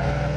you